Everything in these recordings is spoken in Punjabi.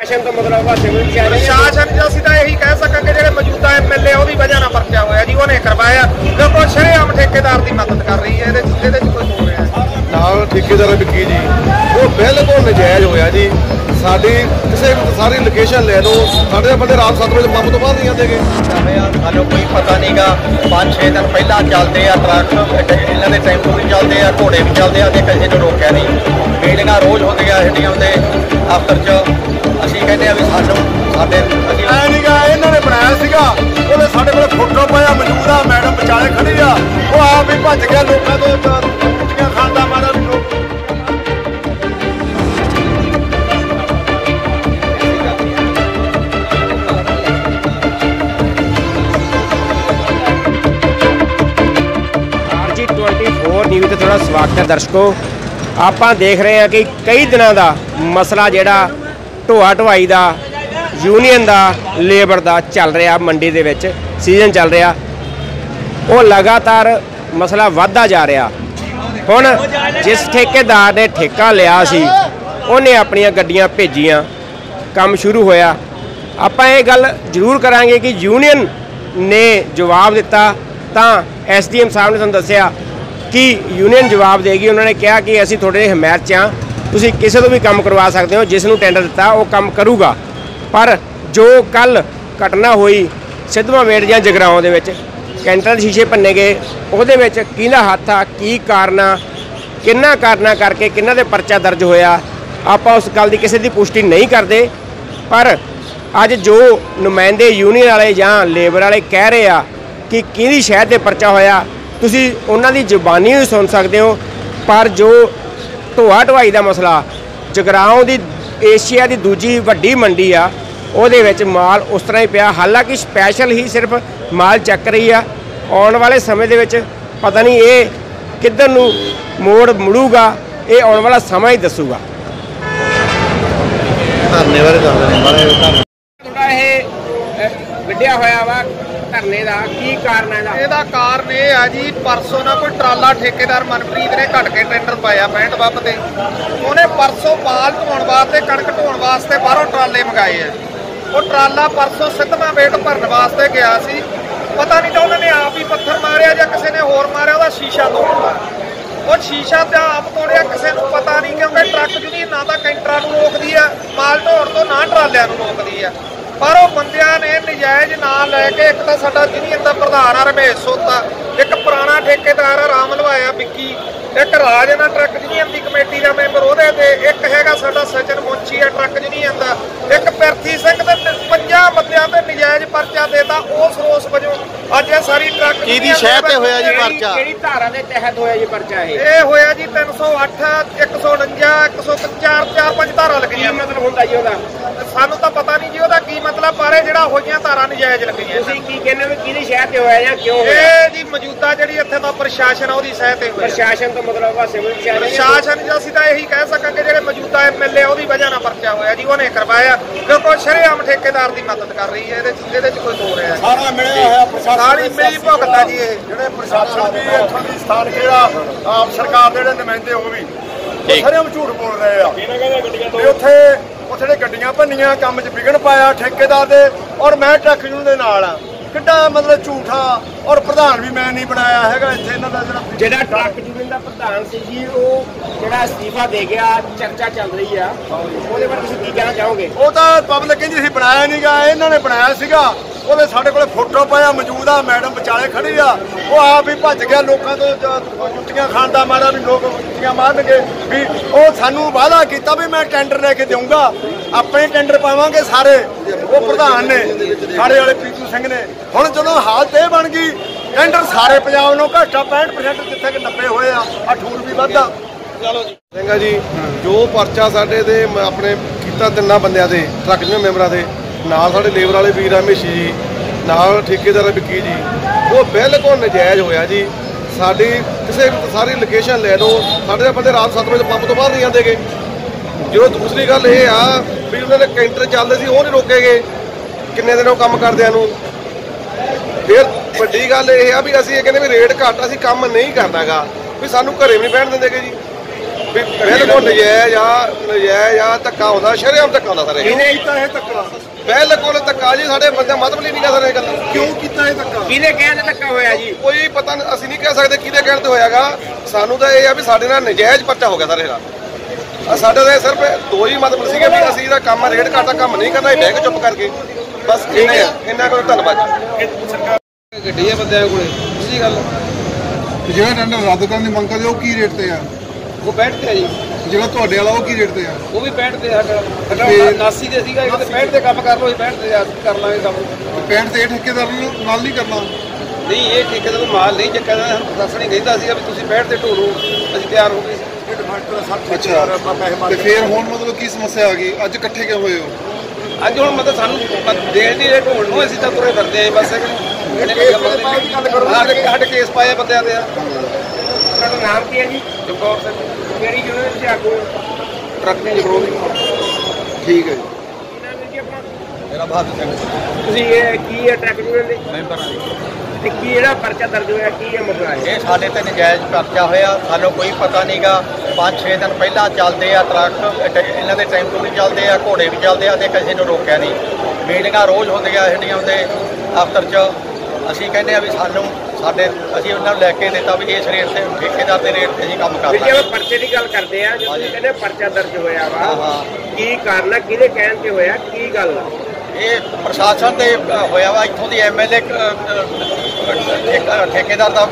ਪ੍ਰਸ਼ਾਸਨ ਤੋਂ ਮਤਲਬ ਸਿਵਲ ਆ ਰਹੇ ਆ। ਪ੍ਰਸ਼ਾਸਨ ਜੀ ਅਸੀਂ ਤਾਂ ਇਹੀ ਕਹਿ ਸਕਾਂਗੇ ਜਿਹੜੇ ਮੌਜੂਦਾ ਐਮਐਲਏ ਉਹਦੀ ਵਜ੍ਹਾ ਨਾਲ ਪਰਚਾ ਹੋਇਆ ਜੀ ਉਹਨੇ ਕਰਵਾਇਆ। ਕਿਉਂਕਿ ਸ਼ਰੇਆਮ ਠੇਕੇਦਾਰ ਦੀ ਮਦਦ ਕਰ ਰਹੀ ਹੈ ਇਹਦੇ ਇਹਦੇ 'ਚ ਕੋਈ ਹੋ ਰਿਹਾ ਨਾਲ ਠੇਕੇਦਾਰ ਵਿੱਕੀ ਜੀ ਉਹ ਬਿਲਕੁਲ ਨਜਾਇਜ਼ ਹੋਇਆ ਜੀ। ਸਾਡੀ ਕਿਸੇ ਵੀ ਸਾਰੀ ਲੋਕੇਸ਼ਨ ਲੈ ਲਓ ਸਾਡੇ ਬੰਦੇ ਰਾਤ 7 ਵਜੇ ਪੰਪ ਤੋਂ ਬਾਹਰ ਨਹੀਂ ਜਾਂਦੇਗੇ ਰਹੇ ਆ ਸਾਨੂੰ ਕੋਈ ਪਤਾ ਨਹੀਂਗਾ 5-6 ਦਿਨ ਪਹਿਲਾਂ ਚੱਲਦੇ ਆ ਟਰੱਕ ਇਹਨਾਂ ਦੇ ਟੈਂਪੂ ਵੀ ਚੱਲਦੇ ਆ ਘੋੜੇ ਵੀ ਚੱਲਦੇ ਆ ਤੇ ਕਿਸੇ ਨੂੰ ਰੋਕਿਆ ਨਹੀਂ। ਮੀਟਿੰਗਾਂ ਰੋਜ਼ ਹੁੰਦੀਆਂ ਸਾਡੀਆਂ ਉਹਦੇ ਅਫਸਰ 'ਚ। ਅਸੀਂ ਕਹਿੰਦੇ ਆ ਵੀ ਸਾਨੂੰ ਸਾਡੇ ਅਸੀਂ ਐ ਨਹੀਂਗਾ ਇਹਨਾਂ ਨੇ ਬਣਾਇਆ ਸੀਗਾ। ਉਹਨੇ ਸਾਡੇ ਕੋਲ ਫੋਟੋ ਪਾਇਆ, ਮੌਜੂਦ ਆ ਮੈਡਮ ਵਿਚਾਲੇ ਖੜੀ ਆ। ਉਹ ਆਪ ਹੀ ਭੱਜ ਗਿਆ, ਲੋਕਾਂ ਤੋਂ ਕੁੱਟੀਆਂ ਖਾਂਦਾ ਮਾਰਾ ਵੀ ਲੋਕ। ਆਰਜੀ 24 ਨਿਊਜ਼ ਤੇ ਤੁਹਾਡਾ ਸਵਾਗਤ ਹੈ ਦਰਸ਼ਕੋ। ਆਪਾਂ ਦੇਖ ਰਹੇ ਹਾਂ ਕਿ ਕਈ ਦਿਨਾਂ ਦਾ ਮਸਲਾ ਜਿਹੜਾ ਢੋਆ ਢਵਾਈ ਦਾ ਯੂਨੀਅਨ ਦਾ ਲੇਬਰ ਦਾ ਚੱਲ ਰਿਹਾ ਮੰਡੀ ਦੇ ਵਿੱਚ ਸੀਜ਼ਨ ਚੱਲ ਰਿਹਾ। ਉਹ ਲਗਾਤਾਰ ਮਸਲਾ ਵੱਧਦਾ ਜਾ ਰਿਹਾ। ਹੁਣ ਜਿਸ ਠੇਕੇਦਾਰ ਨੇ ਠੇਕਾ ਲਿਆ ਸੀ, ਉਹਨੇ ਆਪਣੀਆਂ ਗੱਡੀਆਂ ਭੇਜੀਆਂ। ਕੰਮ ਸ਼ੁਰੂ ਹੋਇਆ। ਆਪਾਂ ਇਹ ਗੱਲ ਜ਼ਰੂਰ ਕਰਾਂਗੇ ਕਿ ਯੂਨੀਅਨ ਨੇ ਜਵਾਬ ਦਿੱਤਾ। ਤਾਂ ਐਸਡੀਐਮ ਸਾਹਿਬ ਨੇ ਤੁਹਾਨੂੰ ਦੱਸਿਆ ਕਿ ਯੂਨੀਅਨ ਜਵਾਬ ਦੇਗੀ। ਉਹਨਾਂ ਨੇ ਕਿਹਾ ਕਿ ਅਸੀਂ ਤੁਹਾਡੇ ਹਮਾਇਤ 'ਚ ਹਾਂ। ਤੁਸੀਂ ਕਿਸੇ ਤੋਂ ਵੀ ਕੰਮ ਕਰਵਾ ਸਕਦੇ ਹੋ, ਜਿਸ ਨੂੰ ਟੈਂਡਰ ਦਿੱਤਾ, ਉਹ ਕੰਮ ਕਰੂਗਾ। ਪਰ ਜੋ ਕੱਲ ਘਟਨਾ ਹੋਈ, ਸਿੱਧਵਾਂ ਵੇੜ ਜਾਂ ਜਗਰਾਉਂ ਦੇ ਵਿੱਚ, ਕੈਂਟਰ ਦੇ ਸ਼ੀਸ਼ੇ ਭੰਨੇ ਗਏ, ਉਹਦੇ ਵਿੱਚ ਕਿਹਦਾ ਹੱਥ ਆ, ਕੀ ਕਾਰਨਾ, ਕਿੰਨਾ ਕਾਰਨਾ ਕਰਕੇ ਕਿੰਨਾ ਦੇ ਪਰਚਾ ਦਰਜ ਹੋਇਆ, ਆਪਾਂ ਉਸ ਗੱਲ ਦੀ ਕਿਸੇ ਦੀ ਪੁਸ਼ਟੀ ਨਹੀਂ ਕਰਦੇ। ਪਰ ਅੱਜ ਜੋ ਨੁਮਾਇੰਦੇ ਯੂਨੀਅਨ ਵਾਲੇ ਜਾਂ ਲੇਬਰ ਵਾਲੇ ਕਹਿ ਰਹੇ ਆ ਕਿ ਕਿਹਦੀ ਸ਼ਹਿਰ ਤੇ ਪਰਚਾ ਹੋਇਆ, ਤੁਸੀਂ ਉਹਨਾਂ ਦੀ ਜ਼ੁਬਾਨੀ ਵੀ ਸੁਣ ਸਕਦੇ ਹੋ, ਪਰ ਜੋ ਢੋਆ ਢਵਾਈ ਦਾ ਮਸਲਾ ਜਗਰਾਉਂ ਦੀ ਏਸ਼ੀਆ ਦੀ ਦੂਜੀ ਵੱਡੀ ਮੰਡੀ ਆ ਉਹਦੇ ਵਿੱਚ ਮਾਲ ਉਸ ਤਰ੍ਹਾਂ ਹੀ ਪਿਆ ਹਾਲਾਂਕਿ ਸਪੈਸ਼ਲ ਹੀ ਸਿਰਫ ਮਾਲ ਚੱਕ ਰਹੀ ਆ ਆਉਣ ਵਾਲੇ ਸਮੇਂ ਦੇ ਵਿੱਚ ਪਤਾ ਨਹੀਂ ਇਹ ਕਿੱਧਰ ਨੂੰ ਮੋੜ ਮੁੜੂਗਾ ਇਹ ਆਉਣ ਵਾਲਾ ਸਮਾਂ ਹੀ ਦੱਸੂਗਾ। ਧਰਨੇ ਬਾਰੇ ਦੱਸ ਥੋੜਾ ਇਹ ਵਿੱਢਿਆ ਹੋਇਆ ਵਾ। ਧਰਨੇ ਦਾ? ਕੀ ਕਾਰਨ ਹੈ ਇਹਦਾ? ਇਹਦਾ ਕਾਰਨ ਇਹ ਆ ਜੀ, ਪਰਸੋਂ ਨਾ ਕੋਈ ਟਰਾਲਾ ਠੇਕੇਦਾਰ ਮਨਪ੍ਰੀਤ ਨੇ ਘੱਟ ਕੇ ਟੈਂਡਰ ਪਾਇਆ 65 ਬੱਬ ਤੇ। ਉਹਨੇ ਪਰਸੋਂ ਮਾਲ ਢੋਣ ਵਾਸਤੇ, ਕਣਕ ਢੋਣ ਵਾਸਤੇ ਬਾਹਰੋਂ ਟਰਾਲੇ ਮੰਗਾਏ ਆ। ਉਹ ਟਰਾਲਾ ਪਰਸੋਂ ਸਿੱਧਵਾਂ ਵੇਟ ਭਰਨ ਵਾਸਤੇ ਗਿਆ ਸੀ। ਪਤਾ ਨਹੀਂ ਤਾਂ ਉਹਨਾਂ ਨੇ ਆਪ ਹੀ ਪੱਥਰ ਮਾਰਿਆ ਜਾਂ ਕਿਸੇ ਨੇ ਹੋਰ ਮਾਰਿਆ, ਉਹਦਾ ਸ਼ੀਸ਼ਾ ਤੋੜਤਾ ਉਹ ਸ਼ੀਸ਼ਾ ਤੇ ਆਪ ਤੋੜਿਆ, ਕਿਸੇ ਨੂੰ ਪਤਾ ਨਹੀਂ ਕਿਉਂਕਿ ਟਰੱਕ ਜਿਹੜੀ ਨਾ ਤਾਂ ਕੈਂਟਰਾਂ ਨੂੰ ਰੋਕਦੀ ਆ, ਮਾਲ ਢੋਣ ਤੋਂ ਨਾ ਟਰਾਲਿਆਂ ਨੂੰ ਰੋਕਦੀ ਆ। ਪਰ ਉਹ ਬੰਦਿਆਂ ਨੇ ਨਜਾਇਜ਼ ਨਾਂ ਲੈ ਕੇ ਇੱਕ ਤਾਂ ਸਾਡਾ ਯੂਨੀਅਨ ਦਾ ਪ੍ਰਧਾਨ ਆ ਰਮੇਸ਼ ਸੋਤਾ ਇੱਕ ਪੁਰਾਣਾ ਠੇਕੇਦਾਰ ਆ ਰਾਮ ਲਵਾਇਆ ਵਿੱਕੀ ਇੱਕ ਰਾਜਨਾ ਟਰੱਕ ਯੂਨੀਅਨ ਦੀ ਕਮੇਟੀ ਦਾ ਮੈਂਬਰ ਉਹਦੇ ਤੇ ਇੱਕ ਹੈਗਾ ਸਾਡਾ ਸਚਨ ਮੁੰਚੀ ਆ ਟਰੱਕ ਯੂਨੀਅਨ ਦਾ ਇੱਕ ਪਿਰਥੀ ਸਿੰਘ ਤੇ ਨ- ਪੰਜਾਂ ਬੰਦਿਆਂ ਤੇ ਨਜਾਇਜ਼ ਪਰਚਾ ਦੇਤਾ ਉਸ ਰੋਸ ਵਜੋਂ। ਅੱਜ ਇਹ ਸਾਰੀ ਟਰੱਕ ਕਿਹਦੀ ਸ਼ਹਿ ਤੇ ਹੋਇਆ ਜੀ ਪਰਚਾ? ਕਿਹੜੀ ਧਾਰਾ ਦੇ ਤਹਿਤ ਹੋਇਆ ਜੀ ਪਰਚਾ ਇਹ? ਇਹ ਹੋਇਆ ਜੀ 308 149 104 ਚਾਰ ਪੰਜ ਧਾਰਾਂ ਕੀ ਲੱਗੀਆਂ ਮਤਲਬ ਹੁੰਦਾ ਜੀ ਉਹਦਾ? ਸਾਨੂੰ ਤਾਂ ਪਤਾ ਮਤਲਬ ਪਰ ਜਿਹੜਾ ਹੋਈਆਂ ਧਾਰਾਂ ਨਜਾਇਜ਼ ਲੱਗੀਆਂ। ਤੁਸੀਂ ਕੀ ਕਹਿੰਦੇ ਹੋ ਕਿਹਦੀ ਸ਼ਹਿਰ ਤੇ ਹੋਇਆ ਜਾਂ ਕਿਉਂ ਹੋਇਆ? ਇਹ ਜੀ ਮੌਜੂਦਾ ਜਿਹੜੀ ਇੱਥੇ ਦਾ ਪ੍ਰਸ਼ਾਸਨ ਆ ਉਹਦੀ ਸਹਿ ਤੇ ਹੋਇਆ ਪ੍ਰਸ਼ਾਸਨ ਤੋਂ ਮਤਲਬ ਸਿਵਲ ਆ ਰਹੇ ਆ। ਪ੍ਰਸ਼ਾਸਨ ਜੀ ਅਸੀਂ ਤਾਂ ਇਹੀ ਕਹਿ ਸਕਾਂਗੇ ਜਿਹੜੇ ਮੌਜੂਦਾ ਐਮਐਲਏ ਉਹਦੀ ਵਜ੍ਹਾ ਨਾਲ ਪਰਚਾ ਹੋਇਆ ਜੀ ਉਹਨੇ ਕਰਵਾਇਆ। ਕਿਉਂਕਿ ਸ਼ਰੇਆਮ ਠੇਕੇਦਾਰ ਦੀ ਮਦਦ ਕਰ ਰਹੀ ਹੈ ਇਹਦੇ 'ਚ- ਇਹਦੇ 'ਚ ਕੋਈ ਹੋ ਰਿਹਾ ਸਾਰਾ ਮਿਲਿਆ ਹੋਇਆ ਪ੍ਰਸ਼ਾਸਨ ਸਾਰੀ ਮਿਲੀ ਭੁਗਤ ਜੀ ਇਹ। ਜਿਹੜੇ ਪ੍ਰਸ਼ਾਸਨ ਵੀ ਇੱਥੋਂ ਦੀ ਸਥਾਨਕ ਜਿਹੜਾ ਆਪ ਸਰਕਾਰ ਦੇ ਜਿਹੜੇ ਨੁਮਾਇੰਦੇ ਉਹ ਵੀ। ਉਹ ਸਾਰੇ ਝੂਠ ਬੋਲ ਰਹੇ ਆ। ਉੱਥੇ ਉੱਥੇ ਗੱਡੀਆਂ ਭੰਨੀਆਂ ਕੰਮ 'ਚ ਵਿਗਣ ਪਾਇਆ ਠੇਕੇਦਾਰ ਦੇ ਔਰ ਮੈਂ ਟਰੱਕ ਯੂਨੀਅਨ ਦੇ ਨਾਲ ਆ। ਕਿੱਡਾ ਮਤਲਬ ਝੂਠਾ ਔਰ ਪ੍ਰਧਾਨ ਵੀ ਮੈਂ ਨਹੀਂ ਬਣਾਇਆ ਹੈਗਾ ਇੱਥੇ ਇਹਨਾਂ ਦਾ ਜਿਹੜਾ ਜਿਹੜਾ ਟਰੱਕ ਯੂਨੀਅਨ ਦਾ ਪ੍ਰਧਾਨ ਸੀ ਜੀ ਉਹ ਜਿਹੜਾ ਅਸਤੀਫਾ ਦੇ ਗਿਆ ਚਰਚਾ ਚੱਲ ਰਹੀ ਆ। ਉਹਦੇ ਬਾਰੇ ਤੁਸੀਂ ਕੀ ਕਹਿਣਾ ਚਾਹੋਗੇ? ਉਹ ਤਾਂ ਪਬਲਿਕ ਕਹਿੰਦੀ ਸੀ ਬਣਾਇਆ ਨਹੀਂਗਾ ਇਹਨਾਂ ਨੇ ਬਣਾਇਆ ਸੀਗਾ। ਉਹਦੇ ਸਾਡੇ ਕੋਲੇ ਫੋਟੋ ਪਾਇਆ ਮੌਜੂਦ ਆ, ਮੈਡਮ ਵਿਚਾਲੇ ਖੜੀ ਆ। ਉਹ ਆਪ ਹੀ ਭੱਜ ਗਿਆ, ਲੋਕਾਂ ਤੋਂ ਜ- ਜੁੱਤੀਆਂ ਖਾਣ ਦਾ ਮਾਰਾ ਵੀ ਲੋਕ ਜੁੱਤੀਆਂ ਮਾਰਨਗੇ ਵੀ ਉਹ ਸਾਨੂੰ ਵਾਅਦਾ ਕੀਤਾ ਵੀ ਮੈਂ ਟੈਂਡਰ ਲੈ ਕੇ ਦੇਵਾਂਗਾ ਆਪਣੇ ਟੈਂਡਰ ਪਾਵਾਂਗੇ ਸਾਰੇ। ਉਹ ਪ੍ਰਧਾਨ ਨੇ, ਸਾਡੇ ਵਾਲੇ ਪ੍ਰੀਤੂ ਸਿੰਘ ਨੇ। ਹੁਣ ਜਦੋਂ ਹਾਲਤ ਇਹ ਬਣ ਗਈ, ਟੈਂਡਰ ਸਾਰੇ ਪੰਜਾਬ ਨੂੰ ਘਾਟਾ 65% ਜਿੱਥੇ ਕਿ 90 ਹੋਏ ਆ ਆ ਠੂਰ ਵੀ ਵੱਧਾ ਸਿੰਘਾ ਜੀ। ਜੋ। ਪਰਚਾ ਸਾਡੇ ਤੇ ਆਪਣੇ ਕੀਤਾ ਤਿੰਨਾਂ ਬੰਦਿਆਂ ਦੇ ਟਰੱਕ ਦੇ ਮੈਂਬਰਾਂ ਦੇ ਨਾਲ ਸਾਡੇ ਲੇਬਰ ਵਾਲੇ ਵੀਰ ਆ ਮੇਸ਼ੀ ਜੀ, ਨਾਲ ਠੇਕੇਦਾਰ ਵਿੱਕੀ ਜੀ, ਉਹ ਬਿਲਕੁਲ ਨਜਾਇਜ਼ ਹੋਇਆ ਜੀ। ਸਾਡੀ ਕਿਸੇ ਸਾਰੀ ਲੋਕੇਸ਼ਨ ਲੈ ਲਓ, ਸਾਡੇ ਤਾਂ ਬੰਦੇ ਰਾਤ 7 ਵਜੇ ਪੰਪ ਤੋਂ ਬਾਹਰ ਨਹੀਂ ਜਾਂਦੇਗੇ ਜਦੋਂ ਦੂਸਰੀ ਗੱਲ ਇਹ ਆ ਵੀ ਉਹਨਾਂ ਦੇ ਕੈਂਟਰ ਚੱਲਦੇ ਸੀ, ਉਹ ਨਹੀਂ ਰੋਕੇਗੇ। ਕਿੰਨੇ ਦਿਨ ਉਹ ਕੰਮ ਕਰਦਿਆਂ ਨੂੰ? ਫਿਰ ਵੱਡੀ ਗੱਲ ਇਹ ਆ ਵੀ ਅਸੀਂ ਇਹ ਕਹਿੰਦੇ ਵੀ ਰੇਟ ਘੱਟ, ਅਸੀਂ ਕੰਮ ਨਹੀਂ ਕਰਨਾਗਾ ਵੀ ਸਾਨੂੰ ਘਰੇ ਵੀ ਨਹੀਂ ਬਹਿਣ ਦਿੰਦੇਗੇ ਜੀ। ਬਿਲਕੁਲ ਨਜਾਇਜ਼ ਆ ਨਜਾਇਜ਼ ਆ ਧੱਕਾ ਹੁੰਦਾ ਸ਼ਰੇਆਮ ਧੱਕਾ ਹੁੰਦਾ ਸਾਰੇ। ਕਿਹਨੇ ਕੀਤਾ ਇਹ ਧੱਕਾ? ਬਿਲਕੁਲ ਧੱਕਾ ਜੀ ਸਾਡੇ ਬੰਦੇ ਮਤਲਬ ਨਹੀਂ ਗਾ ਸਾਰੇ ਗੱਲ। ਕਿਉਂ ਕੀਤਾ ਇਹ ਧੱਕਾ? ਕਿਹਦੇ ਕਹਿਣ ਤੇ ਧੱਕਾ ਹੋਇਆ ਜੀ? ਕੋਈ ਪਤਾ ਨਹੀਂ ਅਸੀਂ ਨਹੀਂ ਕਹਿ ਸਕਦੇ ਕਿਹਦੇ ਕਹਿਣ ਤੇ ਹੋਇਆਗਾ। ਸਾਨੂੰ ਤਾਂ ਇਹ ਆ ਵੀ ਸਾਡੇ ਨਾਲ ਨਜਾਇਜ਼ ਪਰਚਾ ਹੋ ਗਿਆ ਸਾਰੇ ਦਾ ਆ ਸਾਡੇ ਦਾ ਸਿਰਫ ਦੋ ਹੀ ਮਤਲਬ ਸੀਗੇ ਵੀ ਅਸੀਂ ਇਹਦਾ ਕੰਮ ਰੇਡ ਕਰਦਾ ਕੰਮ ਨਹੀਂ ਕਰਨਾ ਇਹ ਬਹਿ ਕੇ ਚੁੱਪ ਕਰਕੇ। ਬਸ ਇੰਨੇ ਇੰਨਾ ਕੋਲ ਧੰਨਵਾਦ। ਗੱਡੀ ਹੈ ਬੰਦਿਆਂ ਕੋਲੇ ਸਿੱਧੀ ਗੱਲ। ਜਿਹੜਾ ਟੈਂਡਰ ਰੱਦ ਕਰਨ ਦੀ ਮੰਗ ਕਰਦੇ ਉਹ ਕੀ ਰੇਟ ਤੇ ਆ? ਉਹ 65 ਤੇ ਆ ਜੀ। ਜਿਹੜਾ ਤੁਹਾਡੇ ਵਾਲਾ ਉਹ ਕੀ ਰੇਟ ਤੇ ਆ? ਉਹ ਵੀ 65 ਤੇ ਸਾਡਾ। ਸਾਡਾ ਤੇ- 89 ਦੇ ਸੀਗਾ ਇਹ ਤੇ 65 ਤੇ ਕੰਮ ਕਰ ਲਓ 65 ਤੇ ਅਸੀਂ ਕਰ ਲਾਂਗੇ ਕੰਮ। 65 ਤੇ ਠੇਕੇਦਾਰ ਨੂੰ ਨਾਲ ਨਹੀਂ ਕਰਨਾ? ਨਹੀਂ ਇਹ ਠੇਕੇ ਦਾ ਮਾਲ ਨਹੀਂ ਚੱਕਿਆ ਜਾਂਦਾ ਸਾਨੂੰ ਹੀ ਕਹਿੰਦਾ ਸੀਗਾ ਵੀ ਤੁਸੀਂ 65 ਤੇ ਢੋਲੋ ਅਸੀਂ ਤਿਆਰ ਹੋ ਗਏ ਸੀ। ਅੱਛਾ। ਤੇ ਫਿਰ ਹੁਣ ਮਤਲਬ ਕੀ ਸਮੱਸਿਆ ਆ ਗਈ? ਅੱਜ ਇਕੱਠੇ ਕਿਉਂ ਹੋਏ ਹੋ? ਅੱਜ ਹੁਣ ਮਤਲਬ ਸਾਨੂੰ ਦੇਣ ਦੀ ਰੇਟ ਢੋਲ ਨੂੰ ਅਸੀਂ ਤਾਂ ਤੁਰੇ ਫਿਰਦੇ ਆਂ ਬਸ ਸਾਡੇ ਕੇਸ ਪਾਏ ਆ ਬੰਦਿਆਂ ਦੇ। ਆ ਤੁਹਾਡਾ ਨਾਮ ਕੀ ਹੈ ਜੀ? ਚਮਕੌਰ ਸਿੰਘ। ਕਿਹੜੀ ਯੂਨੀਵਰਸਿਟੀ ਆਗੂ ਟਰੱਕ ਦੀ ਜਗਰੋਹ ਠੀਕ ਹੈ ਜੀ। ਕੀ ਨਾਮ ਹੈ ਜੀ ਆਪਣਾ? ਮੇਰਾ ਬਹਾਦਰ ਸਿੰਘ। ਤੁਸੀਂ ਇਹ ਕੀ ਹੈ ਟਰੱਕ ਯੂਨੀਅਨ ਦੇ ਮੈਂਬਰ ਹਾਂ ਜੀ। ਤੇ ਕੀ ਜਿਹੜਾ ਪਰਚਾ ਦਰਜ ਹੋਇਆ ਕੀ ਹੈ ਮਸਲਾ ਹੈ? ਇਹ ਸਾਡੇ ਤੇ ਨਜਾਇਜ਼ ਪਰਚਾ ਹੋਇਆ। ਸਾਨੂੰ ਕੋਈ ਪਤਾ ਨਹੀਂਗਾ 5-6 ਦਿਨ ਪਹਿਲਾਂ ਚੱਲਦੇ ਆ ਟਰੱਕ। ਇਹ- ਇਹਨਾਂ ਦੇ ਟੈਂਪੂ ਵੀ ਚੱਲਦੇ ਆ ਘੋੜੇ ਵੀ ਚੱਲਦੇ ਆ ਤੇ ਕਿਸੇ ਨੂੰ ਰੋਕਿਆ ਨਹੀਂ ਮੀਟਿੰਗਾਂ ਰੋਜ਼ ਹੁੰਦੀਆਂ ਸਾਡੀਆਂ ਉਹਦੇ ਦਫ਼ਤਰ 'ਚ। ਅਸੀਂ ਕਹਿੰਦੇ ਆ ਵੀ ਸਾਨੂੰ ਸਾਡੇ ਅਸੀਂ ਉਹਨਾਂ ਨੂੰ ਲੈ ਕੇ ਦਿੱਤਾ ਵੀ ਇਸ ਰੇਟ ਤੇ ਠੇਕੇਦਾਰ ਦੇ ਰੇਟ ਤੇ ਅਸੀਂ ਕੰਮ ਵੀ ਕਰਨਾ ਜੇ ਪਰਚੇ ਦੀ ਗੱਲ ਕਰਦੇ ਆ ਜਦੋਂ ਕਹਿੰਦੇ ਪਰਚਾ ਦਰਜ ਹੋਇਆ ਵਾ। ਕੀ ਕਾਰਨ ਆ? ਕਿਹਦੇ ਕਹਿਣ ਤੇ ਹੋਇਆ? ਕੀ ਗੱਲ ਆ? ਇਹ ਪ੍ਰਸ਼ਾਸਨ ਤੇ ਹੋਇਆ ਵਾ। ਇੱਥੋਂ ਦੀ ਐਮਐਲਏ ਠੇਕੇਦਾਰ ਦਾ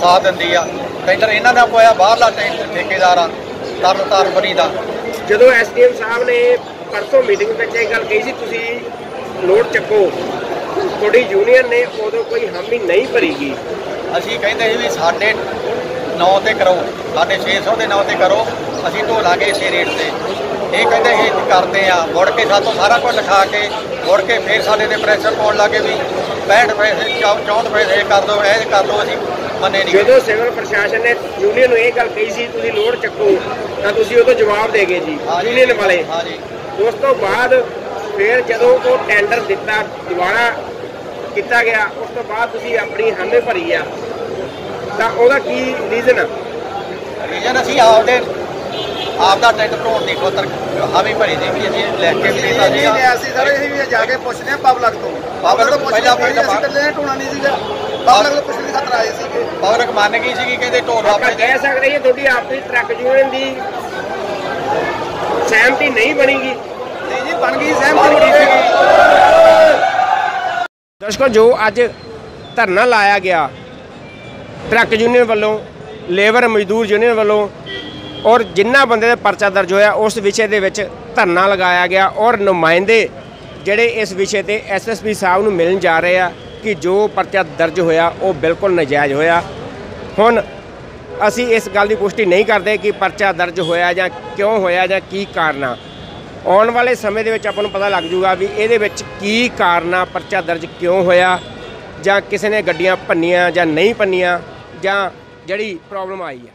ਸਾਥ ਦਿੰਦੀ ਆ। ਟੈਂਡਰ ਇਹਨਾਂ ਦਾ ਹੋਇਆ ਬਾਹਰਲਾ ਠੇਕੇਦਾਰ ਆ ਤਰਨ ਤਾਰਨ ਬਣੀ ਦਾ ਜਦੋਂ ਐਸਡੀਐਮ ਸਾਹਿਬ ਨੇ ਪਰਸੋਂ ਮੀਟਿੰਗ ਵਿੱਚ ਇਹ ਗੱਲ ਕਹੀ ਸੀ ਤੁਸੀਂ ਲੋਡ ਚੱਕੋ। ਤੁਹਾਡੀ ਯੂਨੀਅਨ ਨੇ ਉਦੋਂ ਕੋਈ ਹਾਮੀ ਨਹੀਂ ਭਰੀਗੀ। ਅਸੀਂ ਕਹਿੰਦੇ ਸੀ ਵੀ ਸਾਡੇ ਨਾਂ ਤੇ ਕਰੋ ਸਾਡੇ 600 ਦੇ ਨਾਂ ਤੇ ਕਰੋ ਅਸੀਂ ਢੋਲਾਂਗੇ ਇਸੇ ਰੇਟ ਤੇ। ਇਹ ਕਹਿੰਦੇ ਸੀ ਕਰਦੇ ਆ ਮੁੜ ਕੇ ਸਾਤੋਂ ਸਾਰਾ ਕੁਝ ਲਿਖਾ ਕੇ ਮੁੜ ਕੇ ਫੇਰ ਸਾਡੇ ਤੇ ਪ੍ਰੈਸ਼ਰ ਪਾਉਣ ਲੱਗੇ ਵੀ 65 ਪੈਸੇ 64 ਪੈਸੇ ਕਰ ਦਿਓ ਇਹ ਕਰ ਦਿਓ ਅਸੀਂ ਮੰਨੇ ਨਹੀਂ। ਜਦੋਂ ਸਿਵਲ ਪ੍ਰਸ਼ਾਸਨ ਨੇ ਯੂਨੀਅਨ ਨੂੰ ਇਹ ਗੱਲ ਕਹੀ ਸੀ ਤੁਸੀਂ ਲੋਡ ਚੱਕੋ ਤਾਂ ਤੁਸੀਂ ਉਦੋਂ ਜਵਾਬ ਦੇ ਗਏ ਜੀ। ਯੂਨੀਅਨ ਵਾਲੇ। ਹਾਂ ਜੀ ਉਸ ਤੋਂ ਬਾਅਦ ਫਿਰ ਜਦੋਂ ਉਹ ਟੈਂਡਰ ਦਿੱਤਾ ਦੁਬਾਰਾ ਕੀਤਾ ਗਿਆ ਉਸ ਤੋਂ ਬਾਅਦ ਤੁਸੀਂ ਆਪਣੀ ਹਾਮੀ ਭਰੀ ਆ। ਤਾਂ ਉਹਦਾ ਕੀ ਰੀਜ਼ਨ ਆ? ਰੀਜਨ ਅਸੀਂ ਆਪਦੇ ਆਪ ਦਾ ਟੈਂਟ ਭਰਾਉਣ ਦੀ ਖਾਤਰ ਹਾਮੀ ਭਰੀ ਦੀ ਵੀ ਅਸੀਂ ਲੈ ਕੇ ਵੀ ਸੀਗਾ। ਨਹੀਂ ਅਸੀਂ ਸਾਰੇ ਅਸੀਂ ਵੀ ਜਾ ਕੇ ਪੁੱਛਦੇ ਆ ਪਬਲਿਕ ਤੋਂ। ਪਬਲਿਕ ਤੋਂ ਪਹਿਲਾਂ- ਪਹਿਲਾਂ ਅਸੀਂ ਇਕੱਲੇ ਨੇ ਢੋਣਾ ਨਹੀਂ ਸੀਗਾ ਪਬਲਿਕ ਤੋਂ ਪੁੱਛਣ ਦੀ ਖਾਤਰ ਆਏ ਸੀਗੇ। ਪਬਲਿਕ ਮੰਨ ਗਈ ਸੀਗੀ ਕਹਿੰਦੇ ਢੋਲ ਆਪਾਂ ਆਪਣੇ ਕਹਿ ਸਕਦੇ ਹਾਂ ਤੁਹਾਡੀ ਆਪਣੀ ਟਰੱਕ ਯੂਨੀਅਨ ਦੀ ਸਹਿਮਤੀ ਨਹੀਂ ਬਣੀਗੀ। ਨਹੀਂ ਜੀ ਬਣ ਗਈ ਸਹਿਮਤੀ। ਬਣੀ ਸੀਗੀ। ਦਰਸ਼ਕੋ, ਜੋ ਅੱਜ ਧਰਨਾ ਲਾਇਆ ਗਿਆ, ਟਰੱਕ ਯੂਨੀਅਨ ਵੱਲੋਂ ਲੇਬਰ ਮਜ਼ਦੂਰ ਯੂਨੀਅਨ ਵੱਲੋਂ, ਔਰ ਜਿੰਨਾ ਬੰਦੇ ਦੇ ਪਰਚਾ ਦਰਜ ਹੋਇਆ, ਉਸ ਵਿਸ਼ੇ ਦੇ ਵਿੱਚ ਧਰਨਾ ਲਗਾਇਆ ਗਿਆ, ਔਰ ਨੁਮਾਇੰਦੇ ਜਿਹੜੇ ਇਸ ਵਿਸ਼ੇ ਤੇ ਐਸਐਸਪੀ ਸਾਹਿਬ ਨੂੰ ਮਿਲਣ ਜਾ ਰਹੇ ਆ, ਕਿ ਜੋ ਪਰਚਾ ਦਰਜ ਹੋਇਆ, ਉਹ ਬਿਲਕੁਲ ਨਜਾਇਜ਼ ਹੋਇਆ। ਹੁਣ ਅਸੀਂ ਇਸ ਗੱਲ ਦੀ ਪੁਸ਼ਟੀ ਨਹੀਂ ਕਰਦੇ ਕਿ ਪਰਚਾ ਦਰਜ ਹੋਇਆ ਜਾਂ ਕਿਉਂ ਹੋਇਆ ਜਾਂ ਕੀ ਕਾਰਨ ਆ। ਆਉਣ ਵਾਲੇ ਸਮੇਂ ਦੇ ਵਿੱਚ ਆਪਾਂ ਨੂੰ ਪਤਾ ਲੱਗ ਜੂਗਾ ਵੀ ਇਹਦੇ ਵਿੱਚ ਕੀ ਕਾਰਨ ਆ ਪਰਚਾ ਦਰਜ ਕਿਉਂ ਹੋਇਆ, ਜਾਂ ਕਿਸੇ ਨੇ ਗੱਡੀਆਂ ਭੰਨੀਆਂ ਜਾਂ ਨਹੀਂ ਭੰਨੀਆਂ, ਜਾਂ ਜਿਹੜੀ ਪ੍ਰੋਬਲਮ ਆਈ ਆ।